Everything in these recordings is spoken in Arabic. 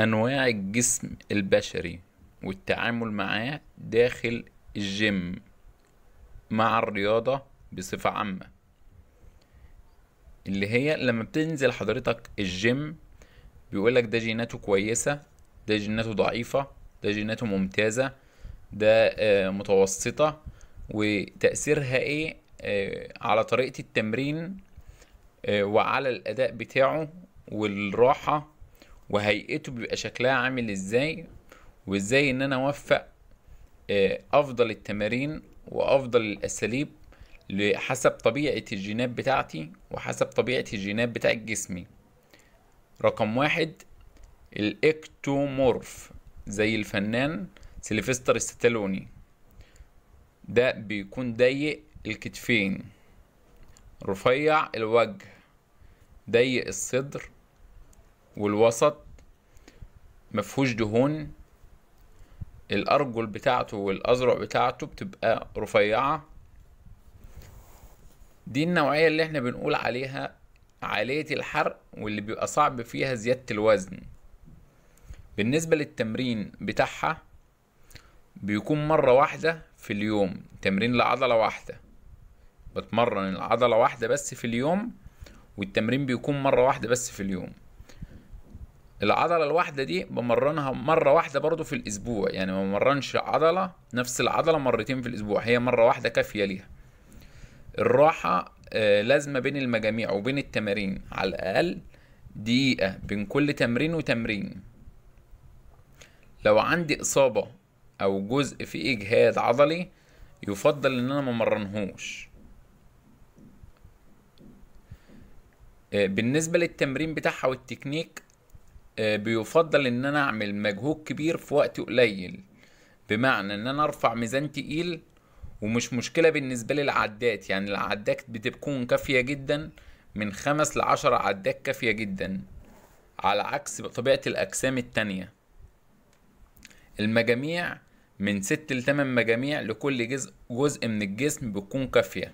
أنواع الجسم البشري والتعامل معاه داخل الجيم مع الرياضة بصفة عامة اللي هي لما بتنزل حضرتك الجيم بيقولك ده جيناته كويسة ده جيناته ضعيفة ده جيناته ممتازة ده آه، متوسطة. وتأثيرها إيه؟ آه، على طريقة التمرين آه، وعلى الأداء بتاعه والراحة وهيئته بيبقى شكلها عامل إزاي وإزاي إن أنا أوفق آه، أفضل التمارين وأفضل الأساليب لحسب طبيعة الجينات بتاعتي وحسب طبيعة الجينات بتاع جسمي. رقم واحد ال ectomorph زي الفنان سيلفستر ستالوني. ده بيكون ضيق الكتفين. رفيع الوجه ضيق الصدر والوسط مفهوش دهون الأرجل بتاعته والأذرع بتاعته بتبقى رفيعة. دي النوعية اللي إحنا بنقول عليها عالية الحرق واللي بيبقى صعب فيها زيادة الوزن. بالنسبة للتمرين بتاعها بيكون مرة واحدة في اليوم تمرين لعضلة واحدة. بتمرن العضلة واحدة بس في اليوم والتمرين بيكون مرة واحدة بس في اليوم. العضلة الواحدة دي بمرنها مرة واحدة برضو في الأسبوع يعني ما بمرنش عضلة نفس العضلة مرتين في الأسبوع هي مرة واحدة كافية ليها. الراحة آه، لازمة بين المجاميع وبين التمارين على الأقل دقيقة بين كل تمرين وتمرين. لو عندي إصابة أو جزء فيه إجهاد عضلي يفضل إن أنا ممرنهوش آه، بالنسبة للتمرين بتاعها والتكنيك بيفضل إن أنا أعمل مجهود كبير في وقت قليل. بمعنى إن أنا أرفع ميزان تقيل ومش مشكلة بالنسبة لي العدات يعني العدات بتكون كافية جدا من خمس لعشر عدات كافية جدا. على عكس طبيعة الأجسام التانية. المجاميع من ست لتمن مجاميع لكل جزء جزء من الجسم بتكون كافية.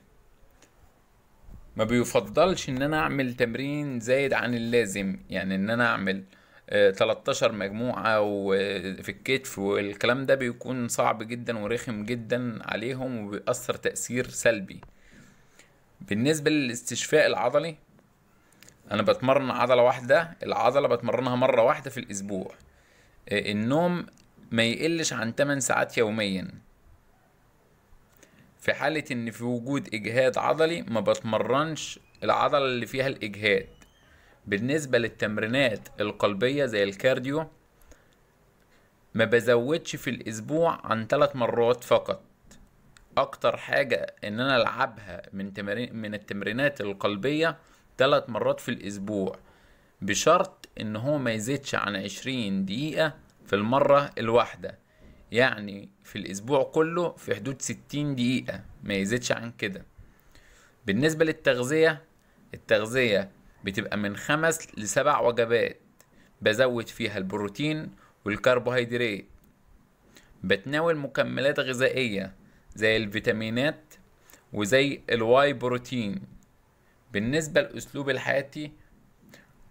ما بيفضلش إن أنا أعمل تمرين زايد عن اللازم. يعني إن أنا أعمل آه، 13 مجموعة وفي الكتف والكلام ده بيكون صعب جدا ورخم جدا عليهم وبيأثر تأثير سلبي. بالنسبة للاستشفاء العضلي أنا بتمرن عضلة واحدة العضلة بتمرنها مرة واحدة في الأسبوع. آه، النوم ما يقلش عن 8 ساعات يوميا. في حالة إن في وجود إجهاد عضلي ما بتمرنش العضلة اللي فيها الإجهاد. بالنسبة للتمرينات القلبية زي الكارديو ما بزودش في الأسبوع عن ثلاث مرات فقط. أكتر حاجة إن أنا ألعبها من تمارين من التمرينات القلبية ثلاث مرات في الأسبوع بشرط إن هو ما يزيدش عن عشرين دقيقة في المرة الواحدة. يعني في الأسبوع كله في حدود ستين دقيقة ما يزيدش عن كده. بالنسبة للتغذية التغذية بتبقى من خمس لسبع وجبات بزود فيها البروتين والكربوهيدرات. بتناول مكملات غذائية زي الفيتامينات وزي الواي بروتين. بالنسبة لأسلوب الحياتي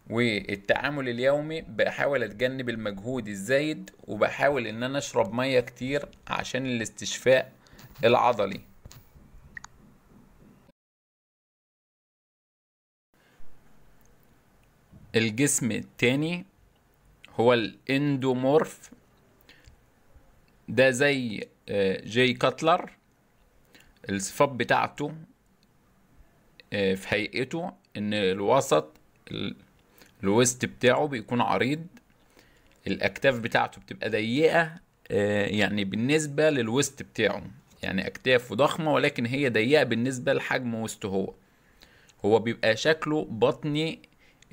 والتعامل اليومي بحاول أتجنب المجهود الزايد وبحاول إن أنا أشرب مية كتير عشان الاستشفاء العضلي. الجسم التاني هو الإندومورف. ده زي آه، جاي كاتلر. الصفات بتاعته آه، في هيئته إن الوسط ال- الوسط بتاعه بيكون عريض. الأكتاف بتاعته بتبقى ضيقة آه، يعني بالنسبة للوسط بتاعه. يعني أكتافه ضخمة ولكن هي ضيقة بالنسبة لحجم وسطه هو. هو بيبقى شكله بطني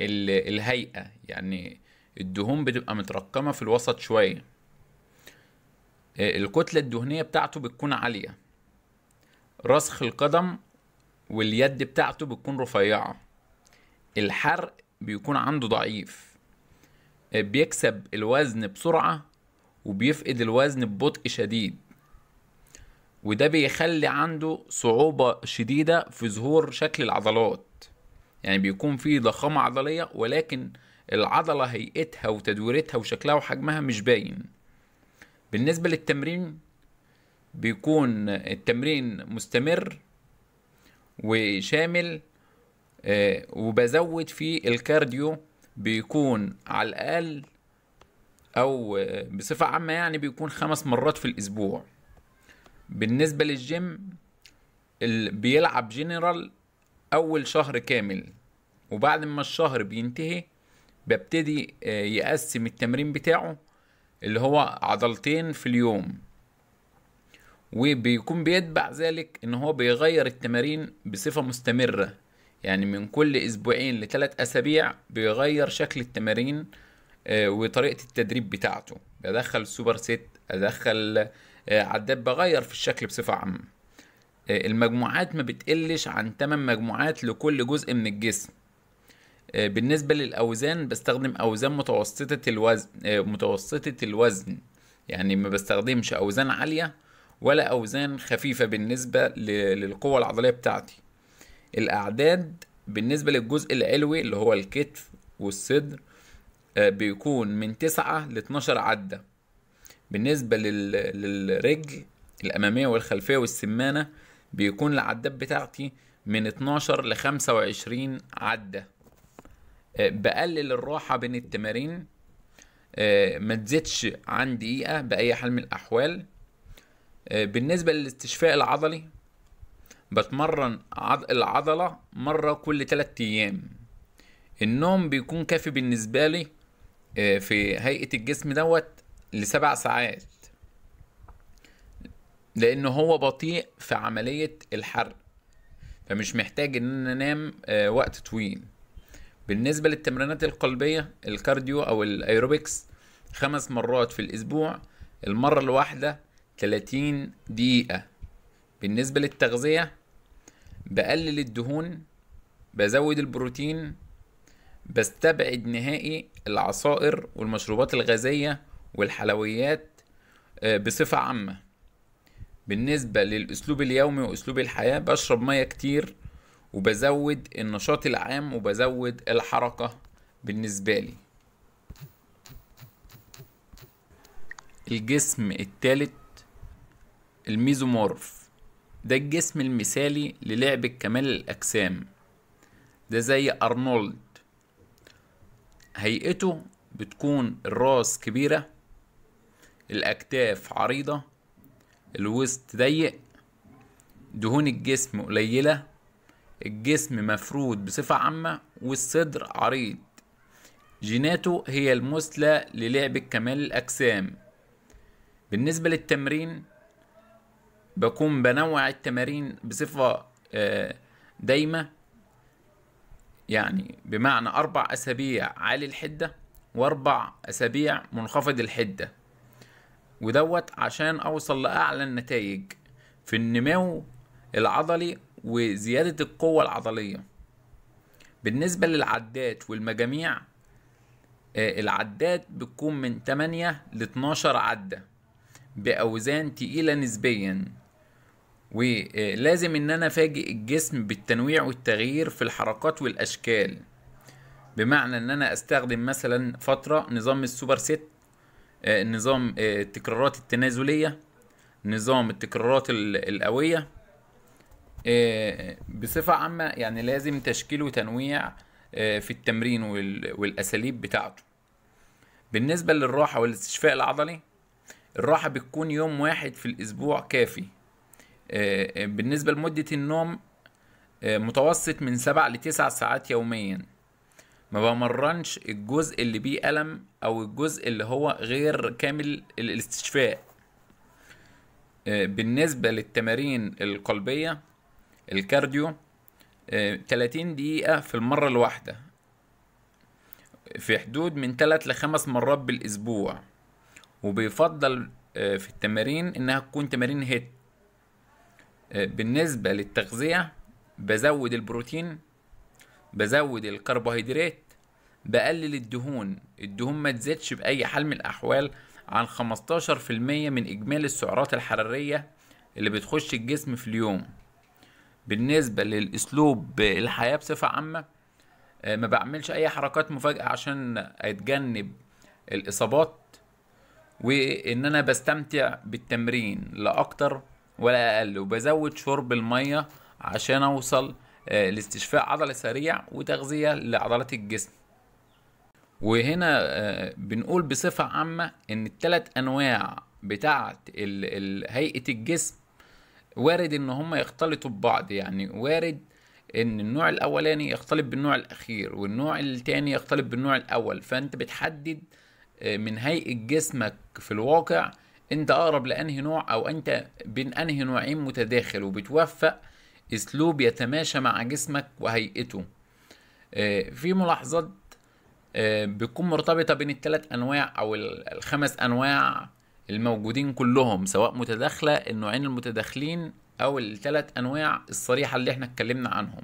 ال- الهيئة. يعني الدهون بتبقى مترقمة في الوسط شوية. آه، الكتلة الدهنية بتاعته بتكون عالية. رسخ القدم واليد بتاعته بتكون رفيعة. الحرق بيكون عنده ضعيف. آه، بيكسب الوزن بسرعة وبيفقد الوزن ببطء شديد. وده بيخلي عنده صعوبة شديدة في ظهور شكل العضلات. يعني بيكون فيه ضخامة عضلية ولكن العضلة هيئتها وتدويرتها وشكلها وحجمها مش باين. بالنسبة للتمرين بيكون التمرين مستمر وشامل آه، وبزود فيه الكارديو بيكون على الأقل أو آه، بصفة عامة يعني بيكون خمس مرات في الأسبوع. بالنسبة للجيم بيلعب جنرال أول شهر كامل وبعد ما الشهر بينتهي ببتدي آه، يقسم التمرين بتاعه اللي هو عضلتين في اليوم. وبيكون بيتبع ذلك إن هو بيغير التمارين بصفة مستمرة. يعني من كل أسبوعين لثلاث أسابيع بيغير شكل التمارين آه، وطريقة التدريب بتاعته. بدخل super set أدخل آه، عداد بغير في الشكل بصفة عامة. المجموعات ما بتقلش عن 8 مجموعات لكل جزء من الجسم. آه، بالنسبة للأوزان بستخدم أوزان متوسطة الوزن آه، متوسطة الوزن. يعني ما بستخدمش أوزان عالية ولا أوزان خفيفة بالنسبة للقوة العضلية بتاعتي. الأعداد بالنسبة للجزء العلوي اللي هو الكتف والصدر آه، بيكون من تسعة لاتناشر عدة. بالنسبة لل... للرجل الأمامية والخلفية والسمانة بيكون العداد بتاعتي من 12 ل 25 عدة. آه، بقلل الراحة بين التمارين. آه، ما تزيدش عن دقيقة بأي حال من الأحوال. آه، بالنسبة للاستشفاء العضلي بتمرن عض... العضلة مرة كل 3 أيام. النوم بيكون كافي بالنسبة لي في هيئة الجسم دوت لسبع ساعات. لأن هو بطيء في عملية الحرق. فمش محتاج إن أنا أنام آه، وقت طويل. بالنسبة للتمرينات القلبية ال cardio أو الأيروبكس خمس مرات في الأسبوع المرة الواحدة 30 دقيقة. بالنسبة للتغذية بقلل الدهون بزود البروتين بستبعد نهائي العصائر والمشروبات الغازية والحلويات آه، بصفة عامة. بالنسبة للأسلوب اليومي وأسلوب الحياة بشرب مية كتير وبزود النشاط العام وبزود الحركة بالنسبة لي. الجسم التالت الميزومورف. ده الجسم المثالي للعب كمال الأجسام. ده زي أرنولد. هيئته بتكون الراس كبيرة الأكتاف عريضة الوسط ضيق دهون الجسم قليلة الجسم مفرود بصفة عامة والصدر عريض. جيناته هي المثلى للعب كمال الأجسام. بالنسبة للتمرين بكون بنوع التمارين بصفة آه، دايمة. يعني بمعنى أربع أسابيع عالي الحدة وأربع أسابيع منخفض الحدة. ودوت عشان أوصل لأعلى النتائج في النمو العضلي وزيادة القوة العضلية. بالنسبة للعدات والمجاميع آه، العدات بتكون من 8 ل 12 عدة بأوزان تقيلة نسبيا. ولازم إن أنا أفاجئ الجسم بالتنويع والتغيير في الحركات والأشكال. بمعنى إن أنا أستخدم مثلا فترة نظام السوبر آه، نظام آه، التكرارات التنازلية نظام التكرارات ال- القوية آه، بصفة عامة يعني لازم تشكيل وتنويع آه، في التمرين وال- والأساليب بتاعته. بالنسبة للراحة والاستشفاء العضلي الراحة بتكون يوم واحد في الأسبوع كافي. آه، آه، بالنسبة لمدة النوم آه، متوسط من سبع لتسع ساعات يوميا. ما بمرنش الجزء اللي بيه ألم أو الجزء اللي هو غير كامل ال- الاستشفاء. آه، بالنسبة للتمارين القلبية الكارديو آه، 30 دقيقة في المرة الواحدة. في حدود من 3 لخمس مرات بالأسبوع. وبيفضل آه، في التمارين إنها تكون تمارين هيت. آه، بالنسبة للتغذية بزود البروتين بزود الكربوهيدرات بقلل الدهون. الدهون ما تزيدش بأي حال من الأحوال عن 15% من إجمالي السعرات الحرارية اللي بتخش الجسم في اليوم. بالنسبة للأسلوب الحياة بصفة عامة آه، ما بعملش أي حركات مفاجئة عشان أتجنب الإصابات وإن أنا بستمتع بالتمرين لا أكتر ولا أقل. وبزود شرب المية عشان أوصل آه، لاستشفاء عضلي سريع وتغذية لعضلات الجسم. وهنا آه، بنقول بصفة عامة إن الثلاث أنواع بتاعت ال- ال- هيئة الجسم وارد إن هم يختلطوا ببعض. يعني وارد إن النوع الأولاني يختلط بالنوع الأخير والنوع التاني يختلط بالنوع الأول. فأنت بتحدد آه، من هيئة جسمك في الواقع أنت أقرب لأنهي نوع أو أنت بين أنهي نوعين متداخل وبتوفق أسلوب يتماشى مع جسمك وهيئته. آه، في ملاحظات آه، بتكون مرتبطة بين الثلاث أنواع أو ال- الخمس أنواع الموجودين كلهم سواء متداخلة النوعين المتداخلين أو الثلاث أنواع الصريحة اللي إحنا اتكلمنا عنهم.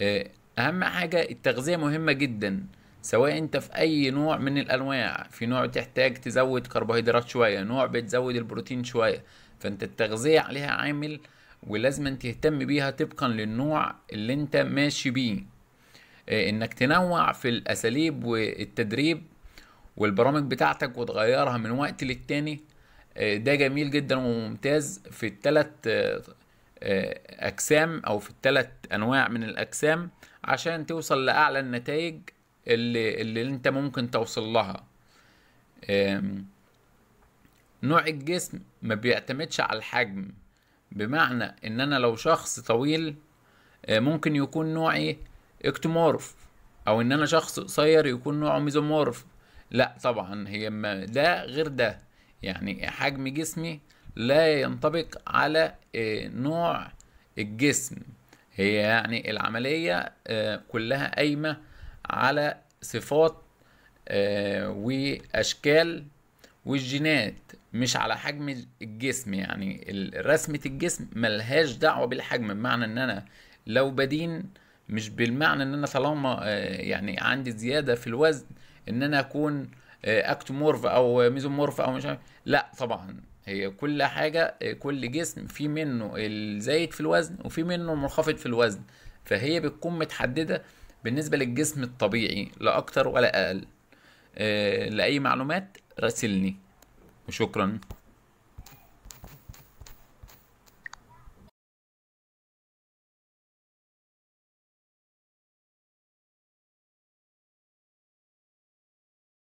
آه، أهم حاجة التغذية مهمة جدا سواء أنت في أي نوع من الأنواع. في نوع تحتاج تزود كربوهيدرات شوية نوع بتزود البروتين شوية فأنت التغذية عليها عامل ولازم تهتم بيها طبقا للنوع اللي انت ماشي بيه. آه، انك تنوع في الأساليب والتدريب والبرامج بتاعتك وتغيرها من وقت للتاني. آه، ده جميل جدا وممتاز في الثلاث اجسام أو في الثلاث أنواع من الاجسام عشان توصل لأعلى النتائج اللي اللي انت ممكن توصل لها. نوع الجسم ما بيعتمدش على الحجم. بمعنى إن أنا لو شخص طويل آه، ممكن يكون نوعي اكتومورف أو إن أنا شخص قصير يكون نوعه ميزومورف. لا طبعا هي ما ده غير ده. يعني حجم جسمي لا ينطبق على آه، نوع الجسم. هي يعني العملية آه، كلها قايمة على صفات وأشكال والجينات مش على حجم الجسم يعني رسمة الجسم ملهاش دعوة بالحجم بمعنى إن أنا لو بدين مش بالمعنى إن أنا طالما آه، يعني عندي زيادة في الوزن إن أنا أكون آه، أكتومورف أو ميزومورف أو مش عارف لأ طبعا. هي كل حاجة آه، كل جسم في منه الزايد في الوزن وفي منه المنخفض في الوزن فهي بتكون متحددة بالنسبة للجسم الطبيعي لا أكتر ولا آه، لأي معلومات؟ راسلني وشكرا.